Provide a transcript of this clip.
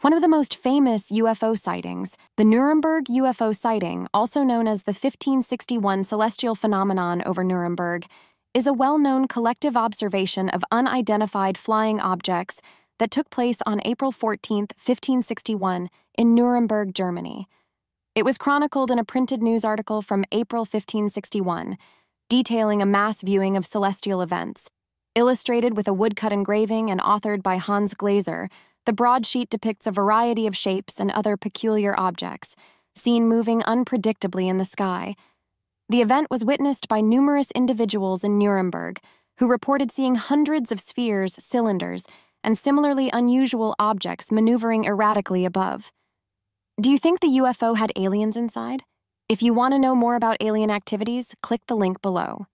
One of the most famous UFO sightings, the Nuremberg UFO sighting, also known as the 1561 celestial phenomenon over Nuremberg, is a well known collective observation of unidentified flying objects that took place on April 14, 1561, in Nuremberg, Germany. It was chronicled in a printed news article from April 1561, detailing a mass viewing of celestial events. Illustrated with a woodcut engraving and authored by Hans Glaser, the broadsheet depicts a variety of shapes and other peculiar objects, seen moving unpredictably in the sky. The event was witnessed by numerous individuals in Nuremberg who reported seeing hundreds of spheres, cylinders, and similarly unusual objects maneuvering erratically above. Do you think the UFO had aliens inside? If you want to know more about alien activities, click the link below.